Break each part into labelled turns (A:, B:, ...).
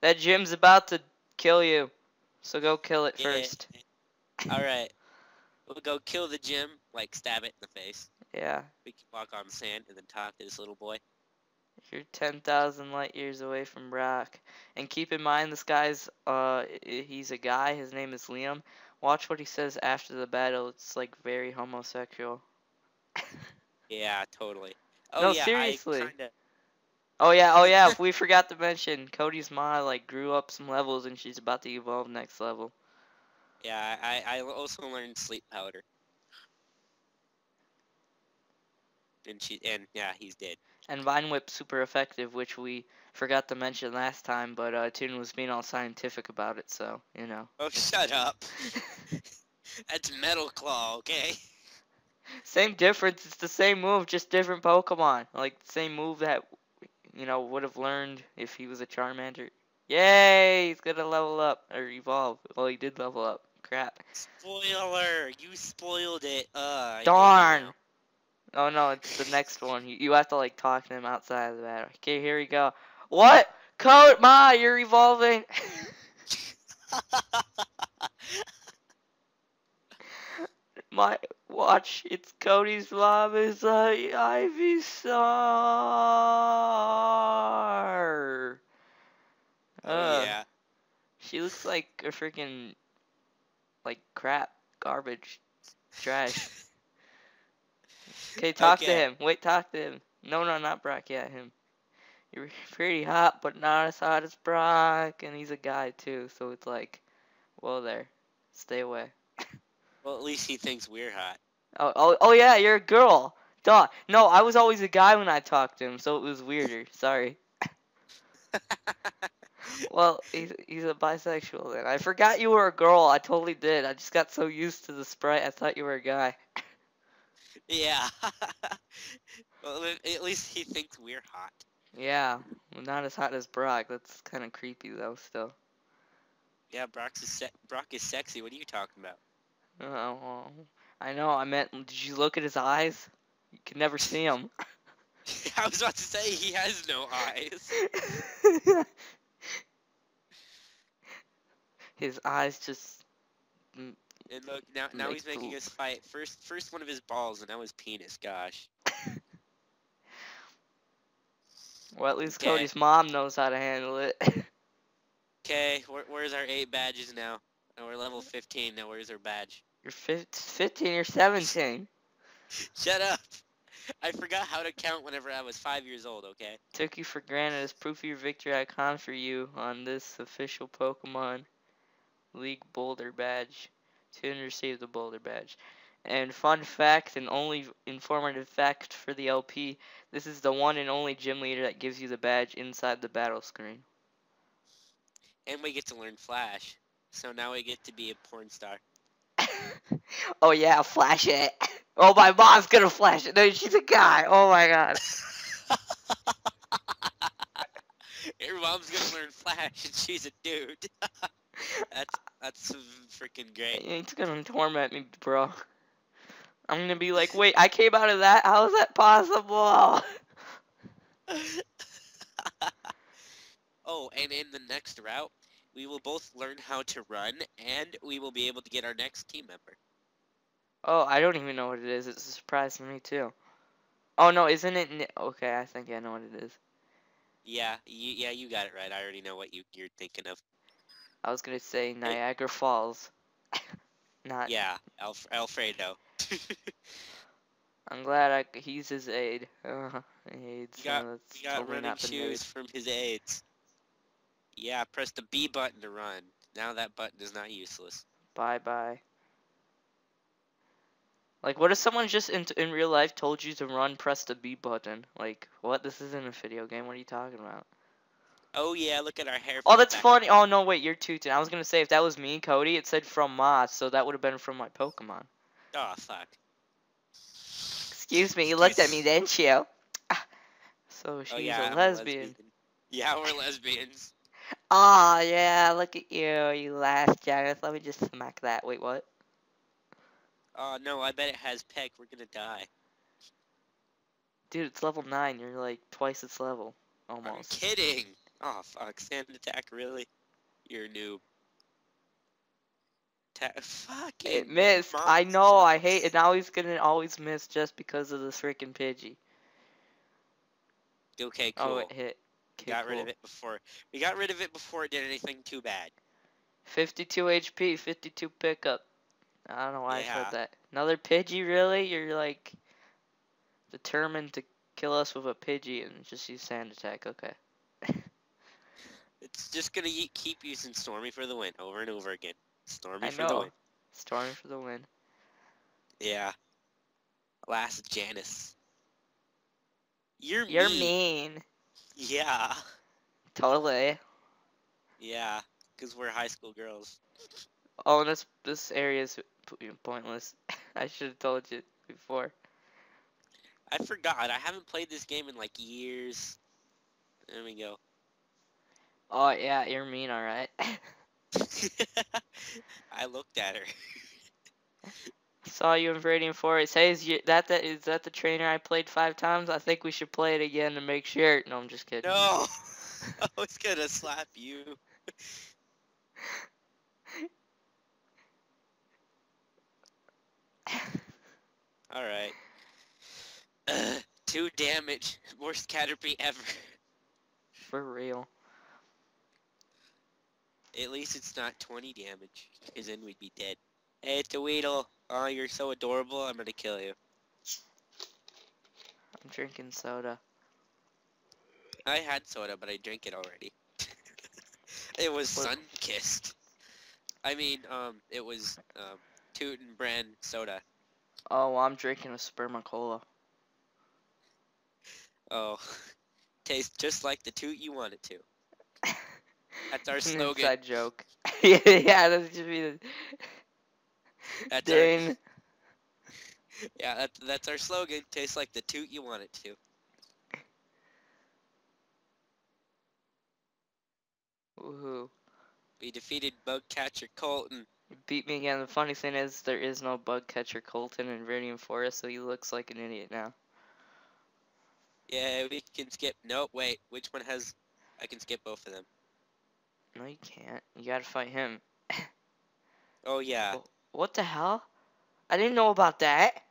A: That gym's about to kill you. So go kill it
B: Yeah.
A: first.
B: All right. We'll go kill the gym, like stab it in the face.
A: Yeah.
B: We can walk on sand and then talk to this little boy.
A: You're 10,000 light years away from Brock. And keep in mind, this guy's, uh, he's a guy. His name is Liam. Watch what he says after the battle. It's, like, very homosexual.
B: Yeah, totally. Oh
A: No,
B: yeah,
A: seriously.
B: I kinda,
A: Oh, yeah, oh, yeah, we forgot to mention, Cody's ma, like, grew up some levels, and she's about to evolve next level.
B: yeah, I I also learned sleep powder. And she and yeah, he's dead.
A: And Vine Whip super effective, which we forgot to mention last time, but, uh, Toon was being all scientific about it, so, you know.
B: Oh, shut up. That's Metal Claw, okay?
A: Same difference. It's the same move, just different Pokemon. Like same move that you know would have learned if he was a Charmander. Yay! He's gonna level up or evolve. Well, he did level up. Crap.
B: Spoiler! You spoiled it. Uh. I hate you
A: Darn. Oh no, it's the next one. You, you have to like talk to him outside of the battle. Okay, here we go. What? Code Ma, you're evolving. My watch. It's Cody's mom is a Ivysaur.
B: Oh
A: Ugh.
B: yeah.
A: She looks like a freaking like crap, garbage, trash. Okay, talk to him. Wait, talk to him. No, no, not Brock. Yeah, him. You're pretty hot, but not as hot as Brock, and he's a guy too. So it's like, well, there, stay away.
B: Well, at least he thinks we're hot.
A: Oh, oh, oh yeah, you're a girl. Duh. No, I was always a guy when I talked to him, so it was weirder. Sorry. Well, he's he's a bisexual then. I forgot you were a girl. I totally did. I just got so used to the sprite. I thought you were a guy.
B: yeah. well, at- least he thinks we're hot.
A: Yeah, well, not as hot as Brock. That's kind of creepy though. Still.
B: Yeah, Brock's is Brock is sexy. What are you talking about?
A: Oh, I know. I meant, did you look at his eyes? You can never see him.
B: I was about to say he has no eyes.
A: his eyes just.
B: And look, now now he's making us fight. First first one of his balls, and now his penis. Gosh.
A: Well, at least
B: Okay.
A: Cody's mom knows how to handle it.
B: Okay, where, where's our eight badges now? Oh, we're level 15 now. Where's our badge?
A: You're fif- 15 or 17.
B: Shut up! I forgot how to count whenever I was five years old. Okay.
A: Took you for granted as proof of your victory I confer you on this official Pokemon League Boulder badge. To receive the Boulder badge. And fun fact, and only informative fact for the LP, this is the one and only gym leader that gives you the badge inside the battle screen.
B: And we get to learn Flash. So now we get to be a porn star.
A: Oh yeah, flash it. Oh my mom's gonna flash it. No, she's a guy. Oh my god.
B: Your mom's gonna learn Flash, and she's a dude. that's that's freaking great.
A: It's gonna torment me, bro. I'm gonna be like, wait, I came out of that? How is that possible?
B: oh, and in the next route, we will both learn how to run, and we will be able to get our next team member.
A: Oh, I don't even know what it is. It's a surprise to me too. Oh no, isn't it? Ni- okay, I think I know what it is.
B: Yeah, you, yeah, you got it right. I already know what you, you're thinking of.
A: I was gonna say Niagara Falls. Not.
B: Yeah, Alf- Alfredo.
A: I'm glad I, he's his aide. Uh, AIDS.
B: You got- You got running shoes
A: made.
B: from his aides. Yeah, press the B button to run. Now that button is not useless.
A: Bye bye. Like, what if someone just in in real life told you to run, press the B button? Like, what? This isn't a video game. What are you talking about?
B: Oh yeah, look at our hair.
A: Oh, that's
B: back.
A: funny. Oh no, wait, you're Tootin. I was gonna say if that was me, Cody, it said from Moss, so that would have been from my Pokemon.
B: Oh fuck.
A: Excuse me, you looked at me, didn't you? So oh, she's
B: oh yeah,
A: a
B: I'm
A: lesbian.
B: Yeah, we're lesbians.
A: Aw, yeah, look at you, you last Jareth. Let me just smack that. Wait, what?
B: Oh no, I bet it has Peck. We're gonna die.
A: Dude, it's level 9. You're like twice its level.
B: I'm
A: Almost.
B: kidding. Oh fuck, sand attack really? You're a noob. Ta- fucking
A: It missed. I know. I hate it. Now he's gonna always miss just because of the freaking Pidgey.
B: Okay, oh, cool.
A: Oh, it hit. Okay,
B: got rid of it before. We got rid of it before it did anything too bad.
A: 52 HP, 52 pickup. I don't know why I said that. Another Pidgey, really? You're like determined to kill us with a Pidgey and just use Sand Attack. Okay.
B: It's just gonna ye- keep using Stormy for the win over and over again. Stormy
A: I
B: for the
A: know.
B: win.
A: Storm for the win.
B: Yeah. Lass Janice. You're,
A: You're
B: mean.
A: mean.
B: Yeah.
A: Totally.
B: Yeah. Because we're high school girls.
A: Oh, and this this area is pointless. I should have told you before.
B: I forgot. I haven't played this game in like years. There we go.
A: Oh yeah, you're mean. All right.
B: I looked at her.
A: Saw you in Viridian Forest. Hey, is you, that the, is that the trainer I played five times? I think we should play it again to make sure. No, I'm just kidding.
B: No! I was gonna slap you. Alright. two damage. Worst Caterpie ever.
A: For real.
B: At least it's not 20 damage, because then we'd be dead. Hey, it's a Weedle. Oh, you're so adorable. I'm gonna kill you.
A: I'm drinking soda.
B: I had soda, but I drank it already. it was sun-kissed. I mean, um, it was, um, Tootin' brand soda.
A: Oh, well, I'm drinking a spermacola.
B: Oh. Tastes just like the toot you want it to. That's our slogan.
A: inside joke. yeah, yeah, that should
B: That's our,
A: Dane.
B: yeah, that's, that's our slogan. Tastes like the toot you want it to.
A: Woohoo.
B: We defeated Bug Catcher Colton.
A: You beat me again. The funny thing is, there is no bug catcher Colton in Viridian Forest, so he looks like an idiot now.
B: Yeah, we can skip. No, wait. Which one has... I can skip both of them.
A: No, you can't. You gotta fight him.
B: Oh, yeah.
A: Oh. What the hell? I didn't know about that.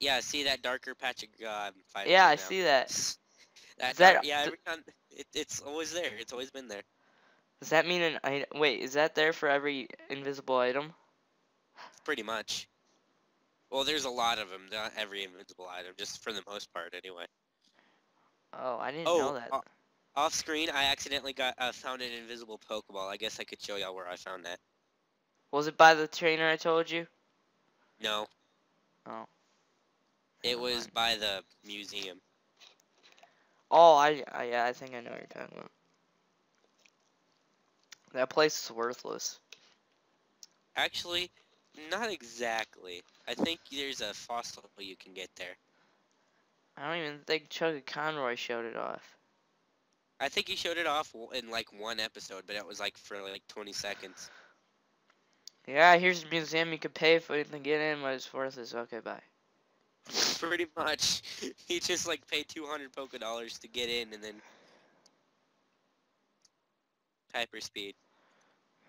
B: Yeah, see that darker patch of uh,
A: Yeah, I
B: now.
A: see that.
B: That,
A: Is that-
B: dark- yeah, every time it, it's always there. It's always been there.
A: Does that mean an item? Wait, is that there for every invisible item?
B: Pretty much. Well, there's a lot of them. Not every invisible item, just for the most part, anyway.
A: Oh, I didn't
B: Oh,
A: know that.
B: uh, Off screen, I accidentally got uh, found an invisible Pokeball. I guess I could show y'all where I found that.
A: Was it by the trainer I told you?
B: No.
A: Oh.
B: It was by the museum.
A: Oh, I, I yeah, I think I know what you're talking about. That place is worthless.
B: Actually, not exactly. I think there's a fossil you can get there.
A: I don't even think ChuggaConroy showed it off.
B: I think he showed it off in like one episode, but it was like for like 20 seconds.
A: Yeah, here's a museum you can pay for it to get in, but it's worthless. Okay, bye.
B: Pretty much. He just like paid 200 Poke dollars to get in and then hyper speed.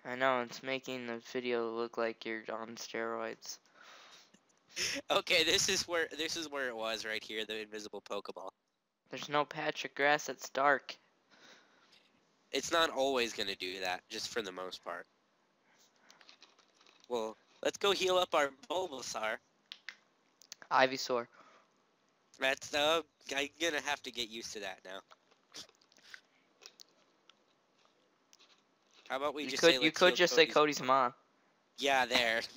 A: I know, it's making the video look like you're on steroids.
B: Okay, this is where this is where it was right here, the invisible Pokeball.
A: There's no patch of grass that's dark.
B: It's not always gonna do that, just for the most part. Well, let's go heal up our Bulbasaur.
A: Ivysaur.
B: That's uh, I'm gonna have to get used to that now. How about we
A: You
B: just
A: could
B: say
A: you could just say Cody's mom.
B: Yeah, there.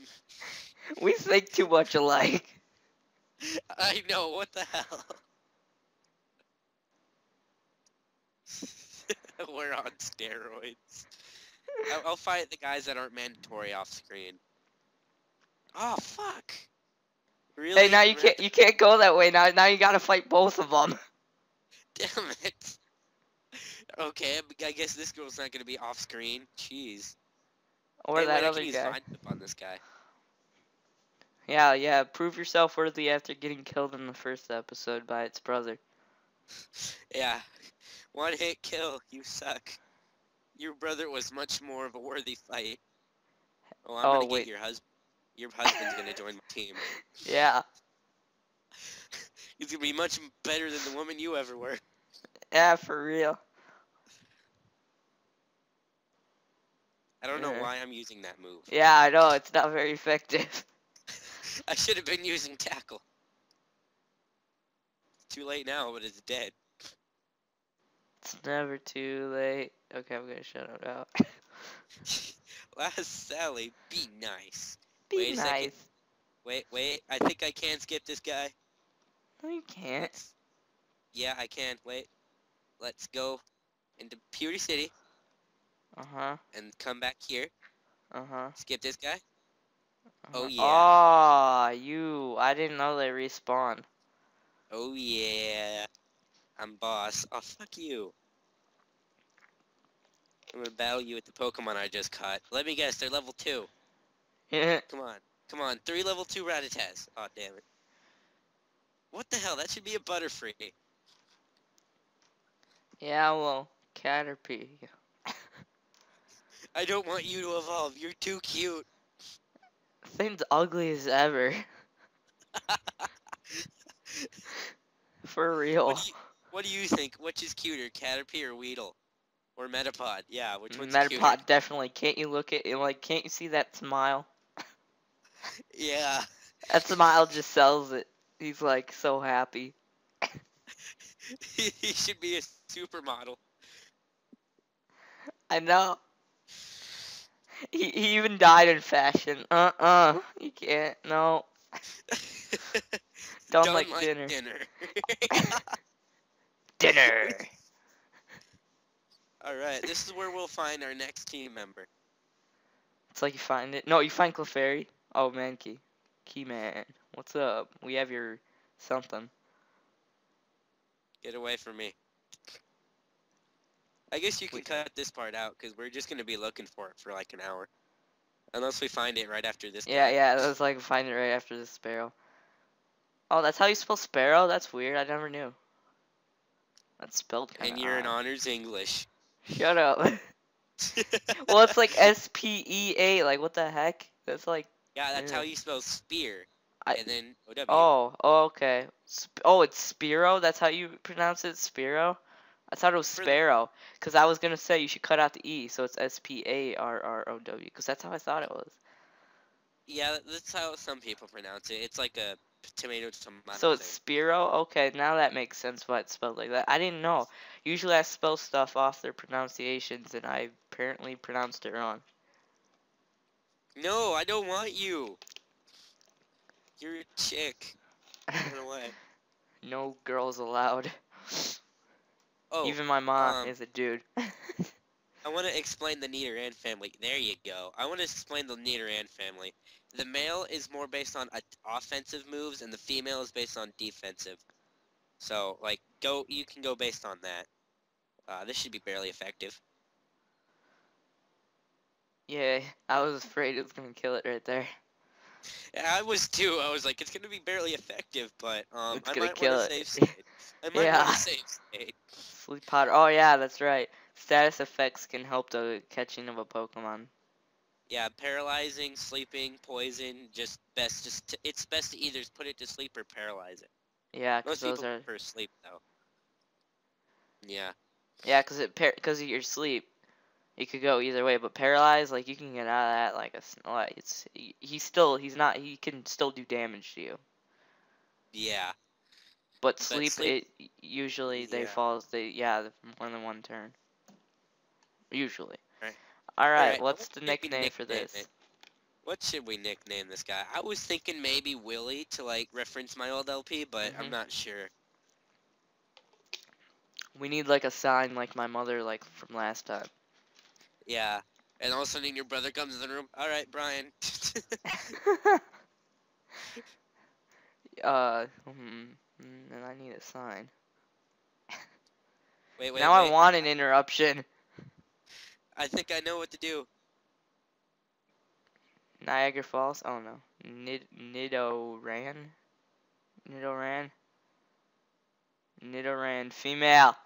A: We think too much alike.
B: I know. What the hell? We're on steroids. I'll, I'll fight the guys that aren't mandatory off screen. Oh fuck! Really?
A: Hey, now you can't you can't go that way. Now now you gotta fight both of them.
B: Damn it. Okay, I guess this girl's not gonna be off screen. Jeez.
A: Or
B: Hey,
A: that other guy.
B: On this guy.
A: Yeah, yeah. Prove yourself worthy after getting killed in the first episode by its brother.
B: Yeah. One hit kill. You suck. Your brother was much more of a worthy fight. Oh, I'm
A: Oh,
B: gonna
A: wait.
B: get your husband. Your husband's gonna join my team.
A: Yeah.
B: He's gonna be much better than the woman you ever were.
A: Yeah, for real.
B: I don't know why I'm using that move.
A: Yeah, I know it's not very effective.
B: I should have been using tackle. Too late now, but it's dead.
A: It's never too late. Okay, I'm gonna shut it out.
B: Lass Sally, be nice.
A: Be
B: Wait a second.
A: nice.
B: Wait, wait. I think I can skip this guy.
A: No, you can't.
B: Let's- Yeah, I can. Wait. Let's go into Pewter City
A: Uh huh.
B: and come back here.
A: Uh huh.
B: Skip this guy. Oh,
A: uh-huh.
B: yeah.
A: Aw, you. I didn't know they respawn.
B: Oh yeah. I'm boss. Oh fuck you. I'm gonna battle you with the Pokemon I just caught. Let me guess, they're level two.
A: Yeah,
B: Come on. Come on. Three level two Rattatas. Oh damn it. What the hell? That should be a Butterfree.
A: Yeah, well, Caterpie.
B: I don't want you to evolve. You're too cute.
A: Thing's ugly as ever. For real.
B: What do, you, what do you think? Which is cuter, Caterpie or Weedle? Or Metapod? Yeah, which one's cuter?
A: Metapod, definitely. Can't you look at it? Like, can't you see that smile?
B: Yeah.
A: That smile just sells it. He's like so happy.
B: he should be a supermodel.
A: I know. He, he even died in fashion. Uh uh. You can't. No. Don't, like, dinner.
B: dinner.
A: Dinner.
B: Alright, this is where we'll find our next team member.
A: It's like you find it. No, you find Clefairy. Oh, Mankey. Keyman. What's up? We have your something.
B: Get away from me. I guess you can
A: Wait.
B: cut this part out because we're just gonna be looking for it for like an hour. Unless we find it right after this.
A: Yeah, yeah. That's like find it right after the sparrow. Oh, that's how you spell sparrow? That's weird. I never knew. That's spelled kind of
B: And you're in honors English.
A: Shut up. well, it's like S P E A. Like, what the heck? That's like.
B: Yeah, that's
A: Yeah.
B: how you spell spear.
A: I-
B: and then OW.
A: Oh, oh, okay. Sp- oh, it's Spearow. That's how you pronounce it, Spearow. I thought it was Sparrow, cause I was gonna say you should cut out the E, so it's S P A R R O W, cause that's how I thought it was.
B: Yeah, that's how some people pronounce it. It's like a tomato tomato.
A: So it's. Spearow. Okay, now that makes sense why it's spelled like that. I didn't know. Usually I spell stuff off their pronunciations, and I apparently pronounced it wrong.
B: No, I don't want you. You're a chick. Run away.
A: no girls allowed.
B: Oh,
A: Even my mom
B: um,
A: is a dude.
B: I want to explain the Nidoran family. There you go. I want to explain the Nidoran family. The male is more based on offensive moves, and the female is based on defensive. So, like, go. You can go based on that. Uh, this should be barely effective.
A: Yeah, I was afraid it was gonna kill it right there.
B: Yeah, I was too. I was like, it's gonna be barely effective, but um,
A: It's
B: I
A: gonna
B: might
A: kill
B: want to
A: it.
B: save state. I might
A: Yeah.
B: want to save state.
A: Sleep powder. Oh yeah, that's right. Status effects can help the catching of a Pokemon.
B: Yeah, paralyzing, sleeping, poison. Just best. Just to, it's best to either put it to sleep or paralyze it.
A: Yeah,
B: Most
A: those
B: people
A: are.
B: prefer sleep though. Yeah.
A: Yeah, 'cause it par- cause of your sleep, you could go either way. But paralyzed, like you can get out of that like a Like, it's he's still he's not he can still do damage to you.
B: Yeah.
A: But sleep,
B: sleep-
A: it usually they
B: Yeah.
A: fall. They yeah, more than one turn. Usually.
B: Right.
A: All right.
B: Alright,
A: what's the
B: should
A: nickname for this?
B: it? What should we nickname this guy? I was thinking maybe Willie to like reference my old LP, but I'm
A: Mhm.
B: not sure.
A: We need like a sign like my mother like from last time.
B: Yeah. And all of a sudden your brother comes in the room. All right, Brian.
A: uh, mm, mm, and I need a sign.
B: wait, wait.
A: now
B: wait.
A: I want an interruption.
B: I think I know what to do.
A: Niagara Falls. Oh no, Nid Nidoran. Nidoran. Nidoran female.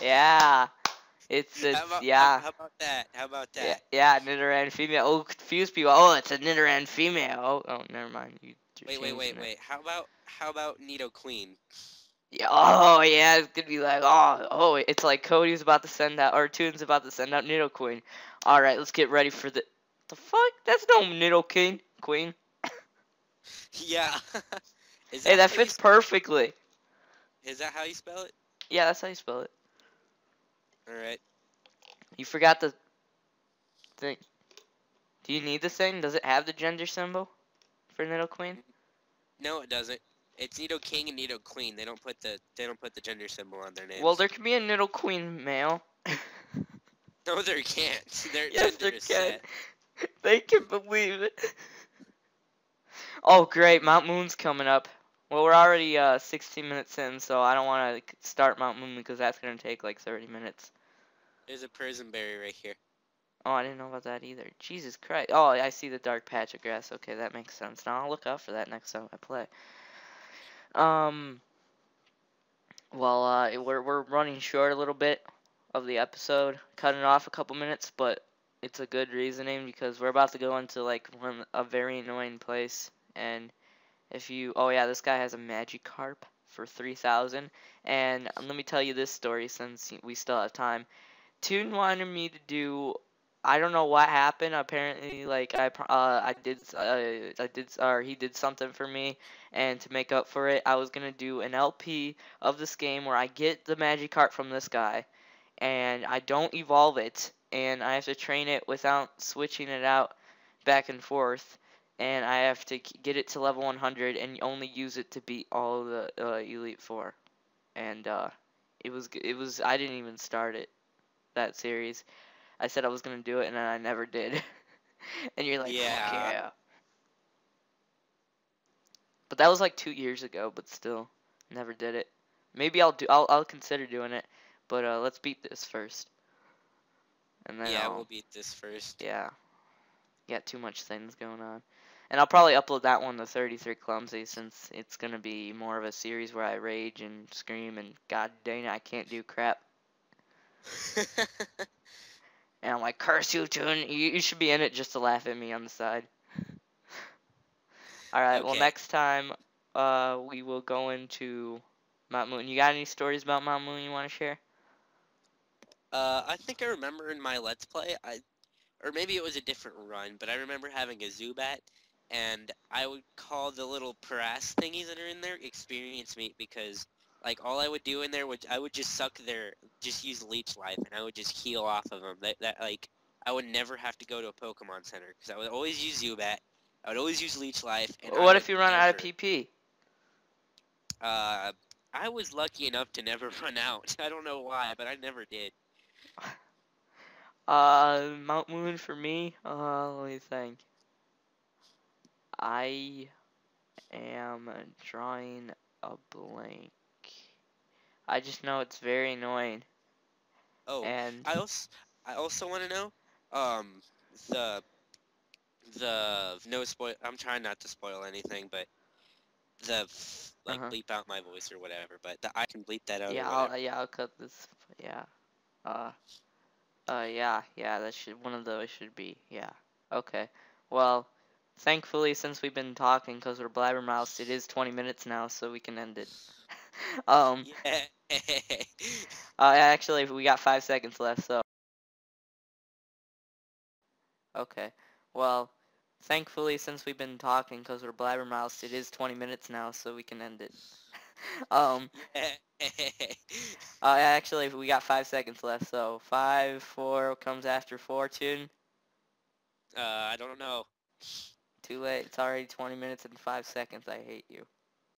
A: Yeah. It's it's
B: how about,
A: yeah.
B: How, how about that? How about
A: Yeah,
B: that?
A: yeah, Nidoran female. Oh, confuse people. Oh, it's a Nidoran female. Oh, oh, never mind. You.
B: Wait, wait, wait, wait. How about how about Nidoqueen?
A: Yeah, oh yeah, it's gonna be like oh oh it's like Cody's about to send out or Toon's about to send out Nidoqueen. All right, let's get ready for the the fuck. That's no Nidoking Queen.
B: Yeah. Is
A: Hey, that
B: how
A: fits perfectly.
B: Is that how you spell it?
A: Yeah, that's how you spell it.
B: All right.
A: You forgot the thing. Do you need the thing? Does it have the gender symbol for Nidoqueen?
B: No, it doesn't. It's Nidoking and Nidoqueen. They don't put the they don't put the gender symbol on their names.
A: Well, there can be a Nidoqueen male.
B: no, there can't. Their
A: Yes, there
B: is
A: can.
B: set.
A: they can believe it. Oh, great. Mount Moon's coming up. Well, we're already uh, 16 minutes in, so I don't want to start Mount Moon because that's going to take like 30 minutes.
B: There's a prison berry right here.
A: Oh, I didn't know about that either. Jesus Christ. Oh, I see the dark patch of grass. Okay, that makes sense. Now I'll look out for that next time I play. Um. Well, uh, we're we're running short a little bit of the episode, cutting off a couple minutes, but it's a good reasoning because we're about to go into like one a very annoying place, and if you, oh yeah, this guy has a Magikarp for three thousand, and let me tell you this story since we still have time. Toon wanted me to do I don't know what happened. Apparently, like I, uh, I did, uh, I did, or he did something for me, and to make up for it, I was gonna do an LP of this game where I get the magic Magikarp from this guy, and I don't evolve it, and I have to train it without switching it out back and forth, and I have to get it to level 100 and only use it to beat all the uh, Elite Four, and uh, it was, it was, I didn't even start it, that series. I said I was gonna do it, and then I never did. and you're like, yeah.
B: Yeah.
A: But that was like two years ago, but still, never did it. Maybe I'll do. I'll I'll consider doing it, but uh, let's beat this first. And then
B: yeah,
A: I'll,
B: we'll beat this first.
A: yeah. Got too much things going on. And I'll probably upload that one to 33 Clumsy since it's gonna be more of a series where I rage and scream and god dang it, I can't do crap. And I'm like, curse you, Toon. You, you should be in it just to laugh at me on the side. Alright, well, next time, uh, we will go into Mount Moon. You got any stories about Mount Moon you want to share?
B: uh, I think I remember in my Let's Play, I, or maybe it was a different run, but I remember having a Zubat, and I would call the little Paras thingies that are in there experience meat because, like, all I would do in there would I would just suck their, just use Leech Life, and I would just heal off of them. That, that like, I would never have to go to a Pokemon Center because I would always use Zubat. I would always use Leech Life. And
A: what if you run out of PP?
B: Uh, I was lucky enough to never run out. I don't know why, but I never did.
A: Uh, Mount Moon for me, uh, let me think. I am drawing a blank. I just know it's very annoying.
B: Oh,
A: and
B: I also I also want to know um the the no spoil. I'm trying not to spoil anything, but the like
A: Uh-huh.
B: bleep out my voice or whatever. But the, I can bleep that out.
A: Yeah, I'll, yeah, I'll cut this. Yeah. Uh. Uh. Yeah. Yeah. That should one of those should be. Yeah. Okay. Well, thankfully, since we've been talking, because we're blabbermouthed, it is 20 minutes now, so we can end it. um.
B: Yeah.
A: Uh. Actually, we got five seconds left, so. Okay. Well, thankfully, since we've been talking, because we're blabbermouthed, it is 20 minutes now, so we can end it. um. Uh, actually, we got five seconds left, so five, four comes after four, tune.
B: uh, I don't know.
A: Too late. It's already 20 minutes and five seconds. I hate you.